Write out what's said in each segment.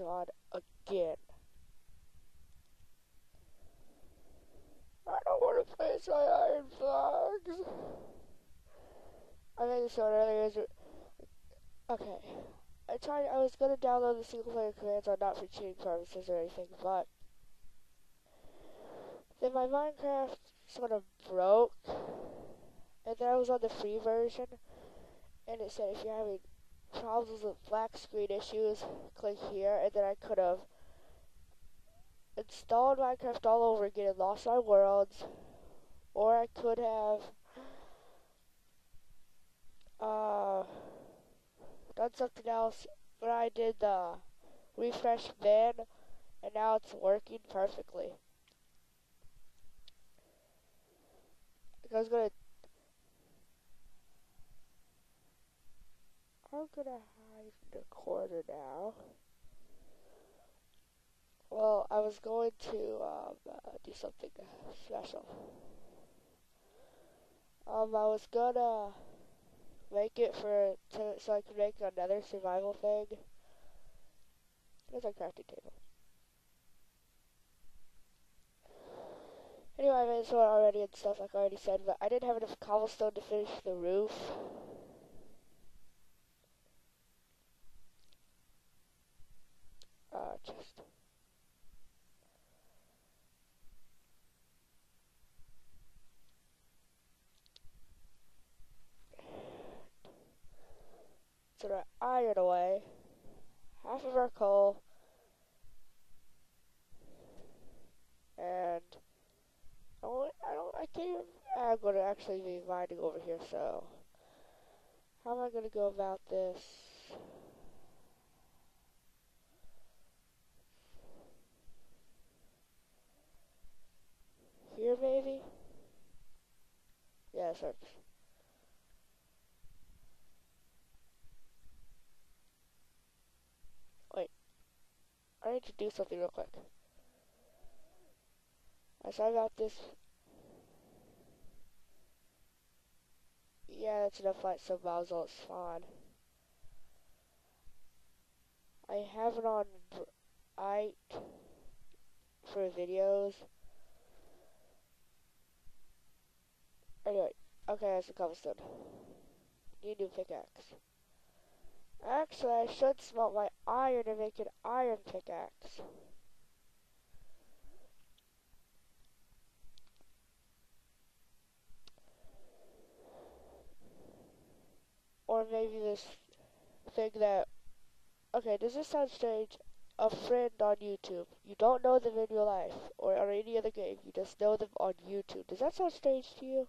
on again. I don't want to play my Iron Fox. I made this so earlier. Okay. I tried. I was gonna download the single player commands on not for cheating purposes or anything, but then my Minecraft sort of broke, and then I was on the free version, and it said if you're having problems with black screen issues, click here, and then I could have installed Minecraft all over again and lost my worlds, or I could have uh, done something else, but I did the refresh bin, and now it's working perfectly. I was gonna I'm gonna hide in the corner now. Well, I was going to um, uh, do something special. Um, I was gonna make it for to, so I could make another survival thing. There's our crafting table. Anyway, I made this one already and stuff like I already said, but I didn't have enough cobblestone to finish the roof. So to iron away half of our coal and I don't, I don't, I can't even, I'm going to actually be mining over here, so how am I going to go about this? Here, maybe? Yeah, it. Wait. I need to do something real quick. I saw about this. Yeah, that's enough light so Bowser it's fine. I have it on bright for videos. Anyway, okay, that's a cobblestone. Need a new pickaxe. Actually, I should smelt my iron to make an iron pickaxe. Or maybe this thing that... Okay, does this sound strange? A friend on YouTube. You don't know them in real life or on any other game. You just know them on YouTube. Does that sound strange to you?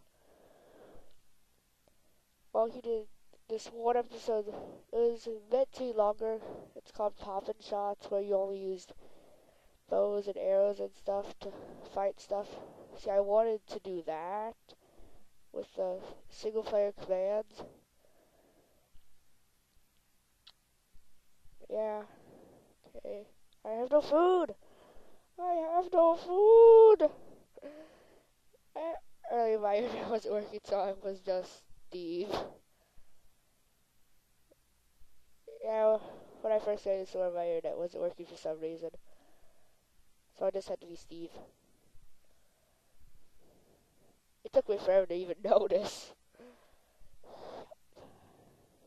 Well, he did this one episode. It was meant to be longer. It's called Poppin' Shots, where you only used bows and arrows and stuff to fight stuff. See, I wanted to do that with the single player commands. Yeah. Okay. I have no food. I have no food. I, Earlier my internet wasn't working, so I was just Steve. Yeah, when I first started this my internet wasn't working for some reason. So I just had to be Steve. It took me forever to even notice.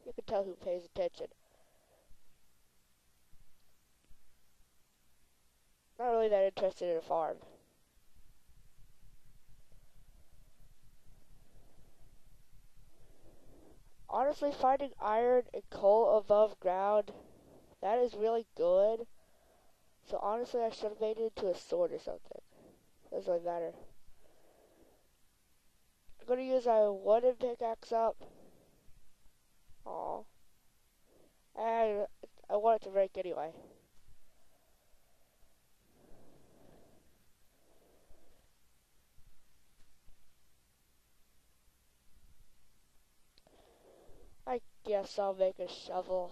You can tell who pays attention. Not really that interested in a farm. Honestly, finding iron and coal above ground, that is really good. So honestly, I should have made it into a sword or something. Doesn't really matter. I'm gonna use a wooden pickaxe up. Aw. And I want it to break anyway. guess I'll make a shovel.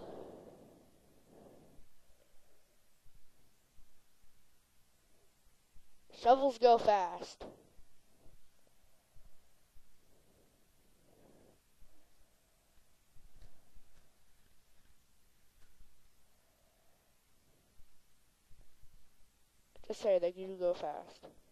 Shovels go fast. Just say that you go fast.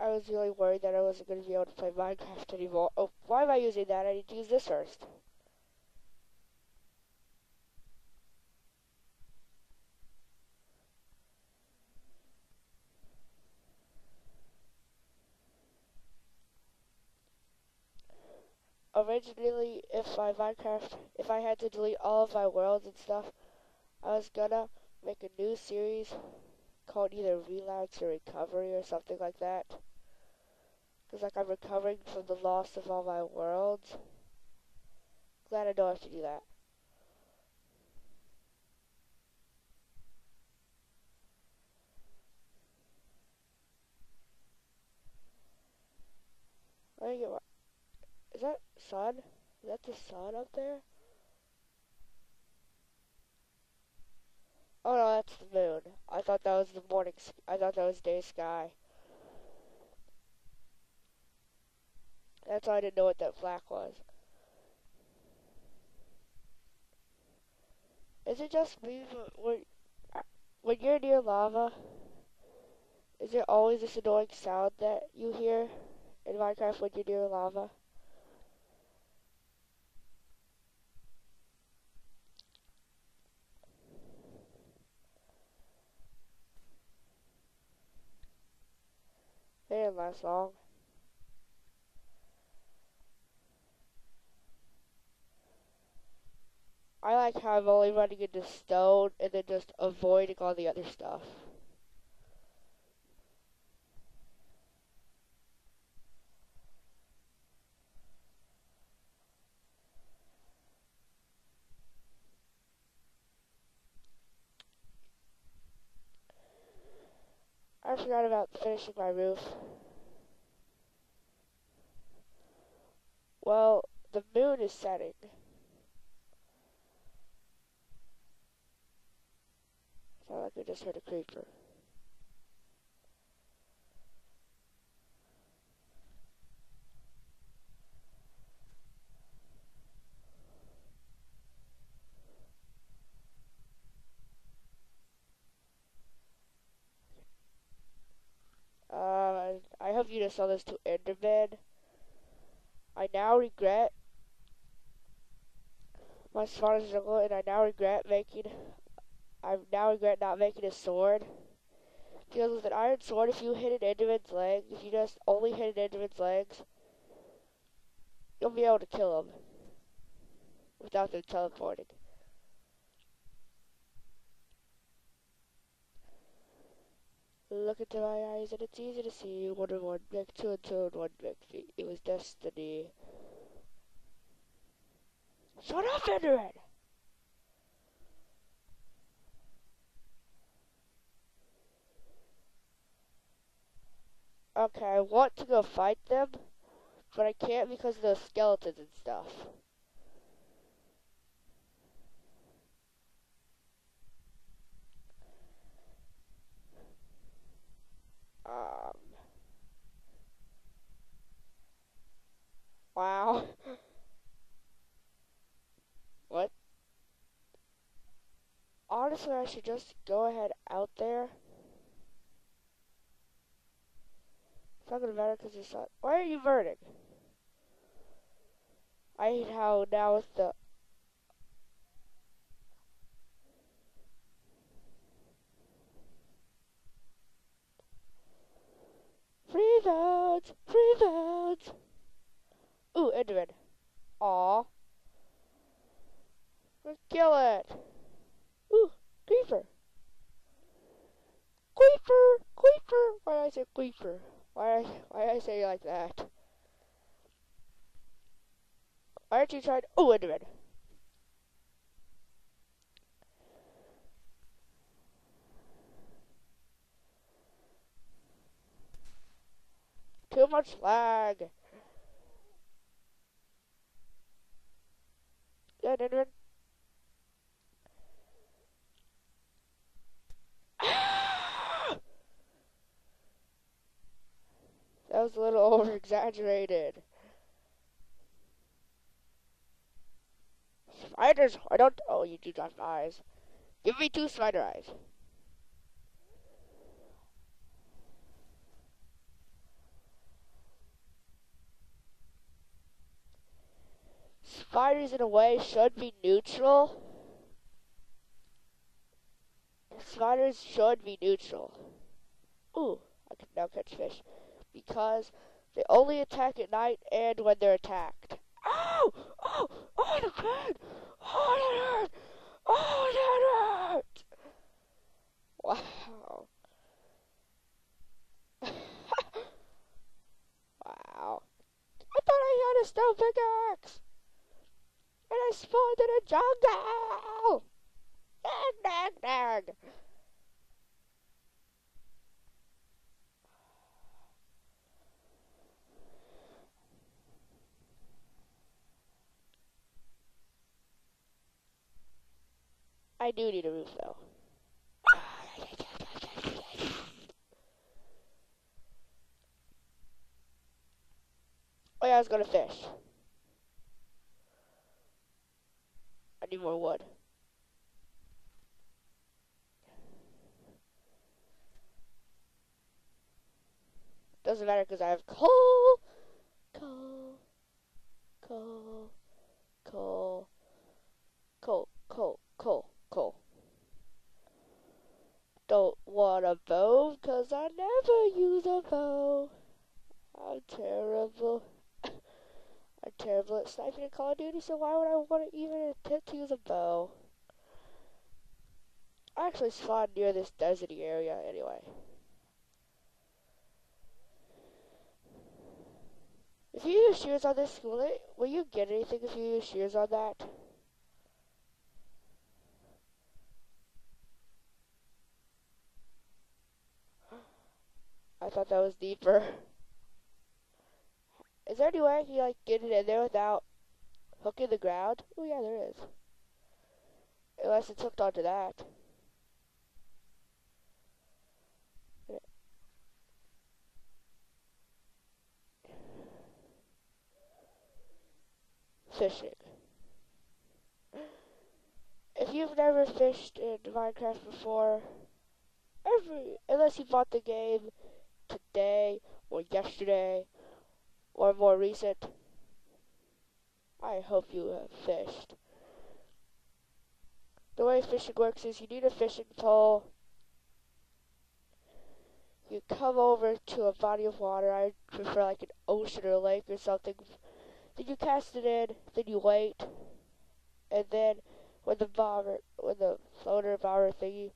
I was really worried that I wasn't going to be able to play Minecraft anymore. Oh, why am I using that? I need to use this first. originally, if my Minecraft, if I had to delete all of my worlds and stuff, I was gonna make a new series called either Relapse or Recovery or something like that. Cause like I'm recovering from the loss of all my worlds. Glad I don't have to do that. Let me get that sun? Is that the sun up there? Oh no, that's the moon. I thought that was the morning. I thought that was day sky. That's why I didn't know what that black was. Is it just me when when you're near lava? Is there always this annoying sound that you hear in Minecraft when you're near lava? Last long. I like how I'm only running into stone and then just avoiding all the other stuff. I forgot about finishing my roof. Well, the moon is setting. Sound like I just heard a creeper. Uh, i hope you to sell this to Enderman. I now regret my spawn jungle, and I now regret making. I now regret not making a sword. Because with an iron sword, if you hit an Enderman's leg, if you just only hit an Enderman's legs, you'll be able to kill him without them teleporting. Look into my eyes and it's easy to see. One and one make two and two and one make three. It was destiny. Shut up, Enderman! Okay, I want to go fight them, but I can't because of the skeletons and stuff. Um, wow. what? Honestly, I should just go ahead out there. It's not gonna matter because it's not. Why are you burning? I hate how now with the Free votes! Ooh, Enderman. Aw. Let's kill it. Ooh, creeper. Creeper! Creeper! Why did I say creeper? Why did I, why did I say like that? Why aren't you trying? Oh, Enderman. Too much lag. Yeah, That was a little over exaggerated. Spiders! I don't. Oh, you do not eyes. Give me two spider eyes. Spiders, in a way, should be neutral. Spiders should be neutral. Ooh, I can now catch fish. Because they only attack at night and when they're attacked. Oh! Oh! Oh, the hurt! Oh, that hurt! Oh, that hurt! Wow. wow. I thought I had a stone pickaxe! And I spawned in a jungle! Dang, dang, dang! I do need a roof though. Oh yeah, I was gonna fish. Need more wood. Doesn't matter because I have coal, coal, coal, coal, coal, coal, coal cool. Don't want a bow, cause I never use a bow. I'm terrible. I'm terrible at sniping in Call of Duty, so why would I want to even attempt to use a bow? I actually spawned near this deserty area anyway. If you use shears on this, will, will you get anything if you use shears on that? I thought that was deeper. Is there any way I can like get it in there without hooking the ground? Oh yeah, there is. Unless it's hooked onto that. Fishing. If you've never fished in Minecraft before, every unless you bought the game today or yesterday or more recent. I hope you have fished. The way fishing works is you need a fishing pole. You come over to a body of water. I prefer like an ocean or a lake or something. Then you cast it in. Then you wait, and then when the bobber, when the floater bobber thingy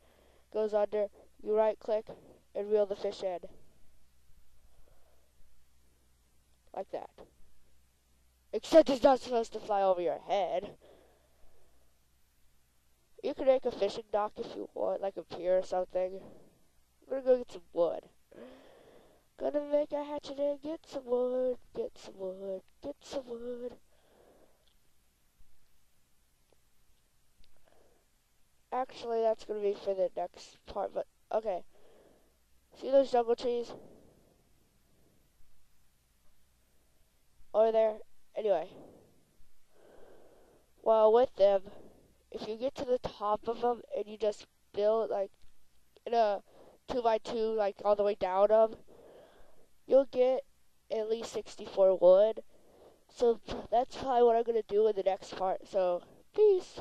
goes under, you right click and reel the fish in. Like that. Except it's not supposed to fly over your head. You can make a fishing dock if you want, like a pier or something. I'm gonna go get some wood. Gonna make a hatchet and get some wood, get some wood, get some wood. Actually, that's gonna be for the next part, but okay. See those jungle trees? Over there. Anyway. Well, with them, if you get to the top of them and you just build like in a two by two, like all the way down them, you'll get at least 64 wood. So that's probably what I'm gonna do in the next part. So peace.